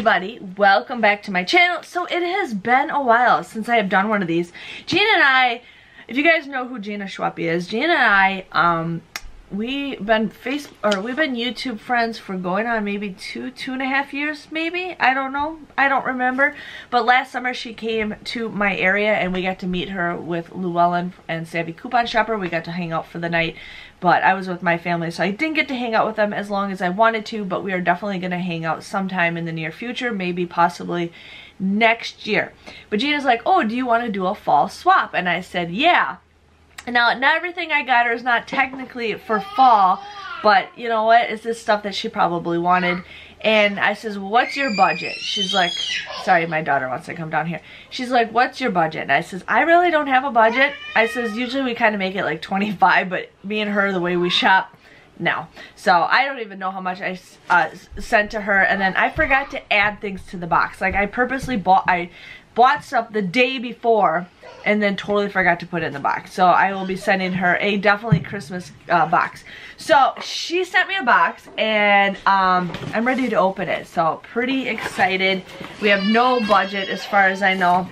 everybody, welcome back to my channel. So it has been a while since I have done one of these. Gina and I, if you guys know who Gina Schweppe is, Gina and I, um, we've been face or we've been YouTube friends for going on maybe two, two and a half years, maybe. I don't know. I don't remember. But last summer she came to my area and we got to meet her with Llewellyn and Savvy Coupon Shopper. We got to hang out for the night. But I was with my family, so I didn't get to hang out with them as long as I wanted to, but we are definitely going to hang out sometime in the near future, maybe possibly next year. But Gina's like, oh, do you want to do a fall swap? And I said, yeah. Now, not everything I got her is not technically for fall, but you know what? It's this stuff that she probably wanted. And I says, what's your budget? She's like, sorry, my daughter wants to come down here. She's like, what's your budget? And I says, I really don't have a budget. I says, usually we kind of make it like 25, but me and her, the way we shop, no. So I don't even know how much I uh, sent to her. And then I forgot to add things to the box. Like I purposely bought, I bought stuff the day before and then totally forgot to put it in the box. So I will be sending her a definitely Christmas uh, box. So she sent me a box and um, I'm ready to open it. So pretty excited. We have no budget as far as I know.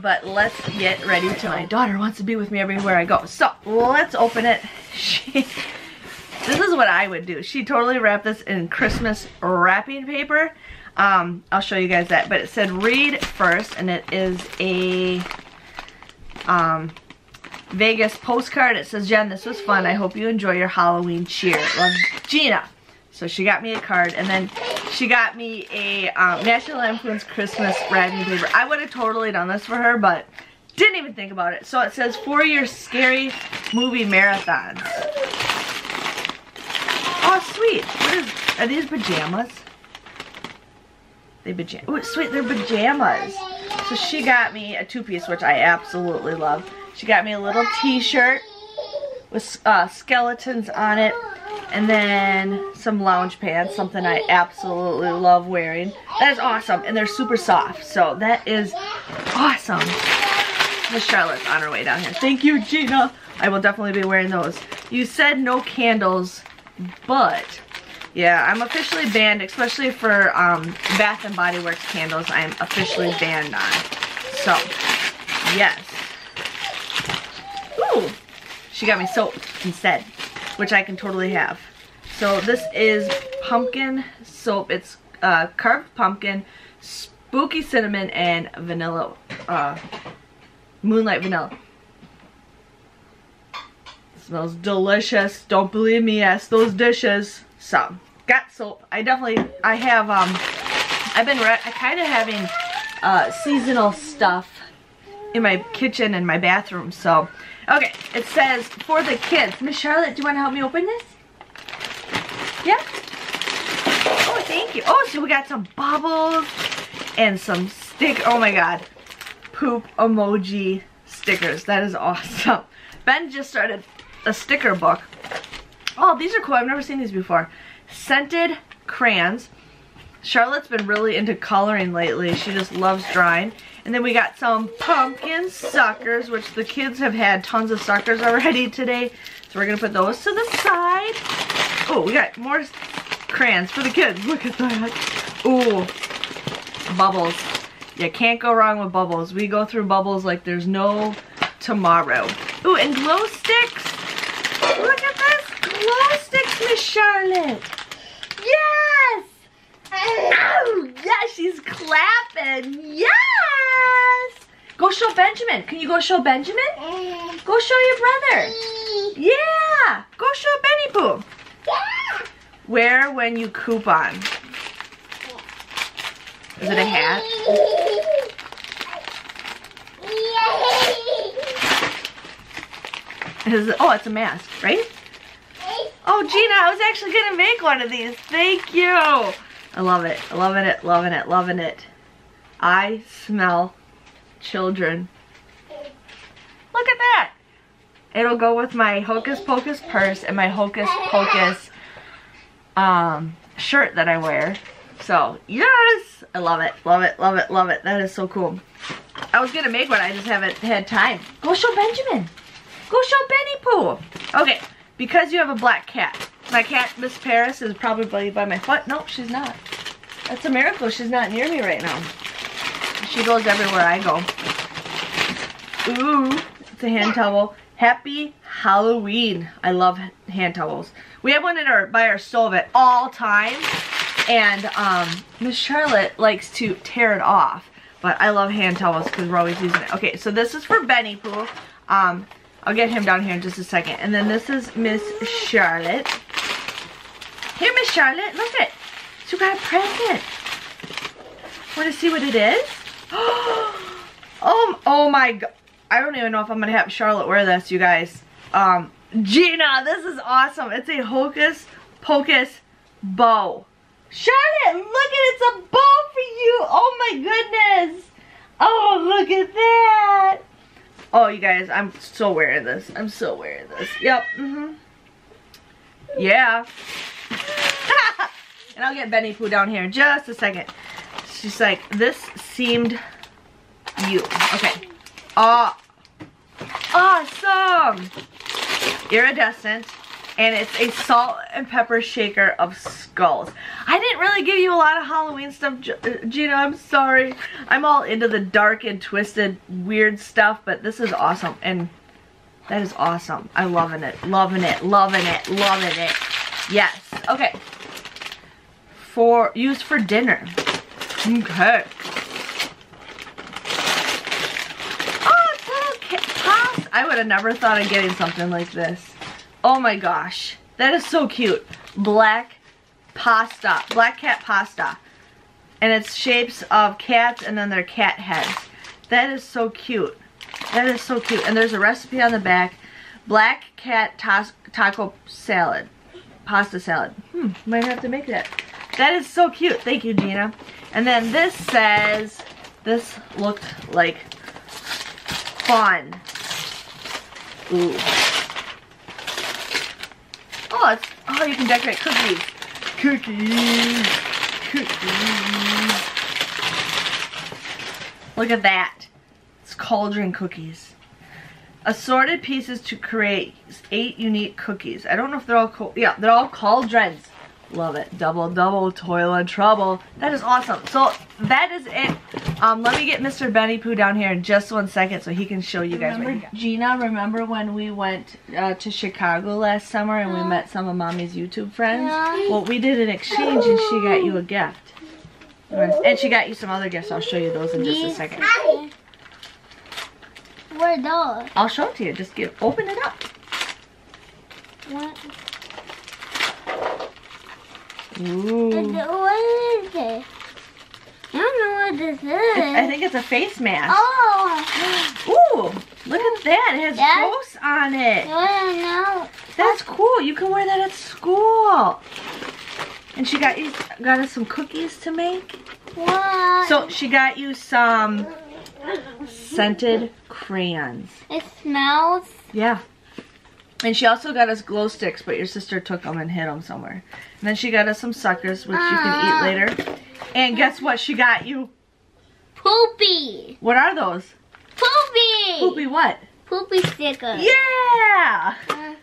But let's get ready to, my daughter wants to be with me everywhere I go. So let's open it. She, this is what I would do. She totally wrapped this in Christmas wrapping paper. Um, I'll show you guys that. But it said read first and it is a um, Vegas postcard. It says, Jen, this was fun. I hope you enjoy your Halloween cheer. Love, Gina. So she got me a card, and then she got me a um, National Lampoon's Christmas wrapping paper. I would have totally done this for her, but didn't even think about it. So it says, for your scary movie marathons. Oh, sweet. Are these pajamas? They pajamas. Oh, sweet, they're pajamas. So she got me a two-piece, which I absolutely love. She got me a little t-shirt with uh, skeletons on it. And then some lounge pants, something I absolutely love wearing. That is awesome, and they're super soft. So that is awesome. Miss Charlotte's on her way down here. Thank you, Gina. I will definitely be wearing those. You said no candles, but yeah, I'm officially banned, especially for um, Bath and Body Works candles. I am officially banned on. So, yes. Ooh, she got me soap instead, which I can totally have. So this is pumpkin soap. It's uh, carved pumpkin, spooky cinnamon, and vanilla, uh, moonlight vanilla. smells delicious. Don't believe me, ask those dishes. So, got soap. I definitely, I have, um, I've been I kind of having uh, seasonal stuff in my kitchen and my bathroom. So, okay, it says for the kids. Miss Charlotte, do you want to help me open this? Yeah? Oh, thank you. Oh, so we got some bubbles and some stick. Oh my God. Poop emoji stickers. That is awesome. Ben just started a sticker book Oh, these are cool. I've never seen these before. Scented crayons. Charlotte's been really into coloring lately. She just loves drawing. And then we got some pumpkin suckers, which the kids have had tons of suckers already today. So we're going to put those to the side. Oh, we got more crayons for the kids. Look at that. Ooh, bubbles. You can't go wrong with bubbles. We go through bubbles like there's no tomorrow. Ooh, and glow sticks. Look at this glow sticks, Charlotte. Yes! Oh, yeah, she's clapping. Yes! Go show Benjamin. Can you go show Benjamin? Go show your brother. Yeah! Go show Benny Pooh. Wear when you coupon. Is it a hat? Is it, oh, it's a mask, right? Oh, Gina, I was actually to make one of these. Thank you. I love it. Loving it, loving it, loving it. I smell children. Look at that. It'll go with my Hocus Pocus purse and my Hocus Pocus um, shirt that I wear. So, yes! I love it, love it, love it, love it. That is so cool. I was to make one, I just haven't had time. Go show Benjamin. Go show Benny Pooh. Okay, because you have a black cat. My cat, Miss Paris, is probably by my foot. Nope, she's not. That's a miracle she's not near me right now. She goes everywhere I go. Ooh, it's a hand towel. Happy Halloween. I love hand towels. We have one in our by our stove at all times. And um, Miss Charlotte likes to tear it off. But I love hand towels because we're always using it. Okay, so this is for Benny Pooh. Um, I'll get him down here in just a second. And then this is Miss Charlotte. Here, Miss Charlotte, look it. She got a present. Want to see what it is? oh, oh my god. I don't even know if I'm going to have Charlotte wear this, you guys. Um, Gina, this is awesome. It's a Hocus Pocus bow. Charlotte, look at it. It's a bow for you. Oh my goodness. Oh, look at that. Oh, you guys, I'm so wearing this. I'm so wearing this. Yep. Mm hmm Yeah. and I'll get Benny Pooh down here in just a second. She's like, this seemed you. Okay. Uh, awesome. Iridescent and it's a salt and pepper shaker of skulls. I didn't really give you a lot of Halloween stuff, uh, Gina, I'm sorry. I'm all into the dark and twisted weird stuff, but this is awesome, and that is awesome. I'm loving it, loving it, loving it, loving it. Yes, okay. For, used for dinner. Okay. Oh, I would have never thought of getting something like this. Oh my gosh. That is so cute. Black pasta. Black cat pasta. And it's shapes of cats and then they're cat heads. That is so cute. That is so cute. And there's a recipe on the back. Black cat taco salad. Pasta salad. Hmm, might have to make that. That is so cute. Thank you, Gina. And then this says, this looked like fun. Ooh. Oh, it's, oh, you can decorate cookies. Cookies. Cookies. Look at that. It's cauldron cookies. Assorted pieces to create eight unique cookies. I don't know if they're all, yeah, they're all cauldrons. Love it. Double, double, toil and trouble. That is awesome. So that is it. Um, let me get Mr. Benny Pooh down here in just one second so he can show you guys remember, Gina, remember when we went uh, to Chicago last summer and we met some of Mommy's YouTube friends? Well, we did an exchange and she got you a gift. And she got you some other gifts. I'll show you those in just a second. Where are those? I'll show it to you. Just give, open it up. What? Ooh. What is it? I don't know what this is. I think it's a face mask. Oh. Ooh, look at that. It has yeah. ghosts on it. I don't know. That's cool. You can wear that at school. And she got you got us some cookies to make. What? So she got you some scented crayons. It smells. Yeah. And she also got us glow sticks, but your sister took them and hid them somewhere. And then she got us some suckers, which uh, you can eat ah. later. And guess what she got you? Poopy. What are those? Poopy. Poopy what? Poopy stickers. Yeah. Uh,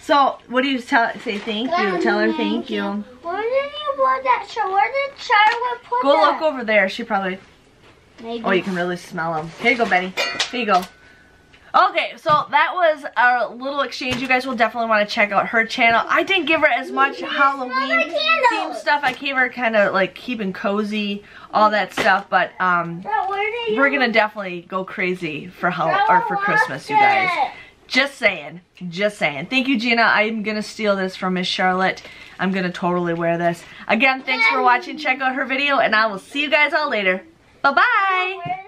so, what do you tell? Say thank you. Tell her thank you. Where did you put that? Where did Charlotte put Go that? look over there. She probably. Maybe. Oh, you can really smell them. Here you go, Betty. Here you go. Okay, so that was our little exchange. You guys will definitely want to check out her channel. I didn't give her as much Halloween themed stuff. I gave her kind of like keeping cozy, all that stuff. But um, we're gonna definitely go crazy for Halloween or for Christmas, you guys. Just saying. Just saying. Thank you, Gina. I'm going to steal this from Miss Charlotte. I'm going to totally wear this. Again, thanks for watching. Check out her video, and I will see you guys all later. Bye-bye.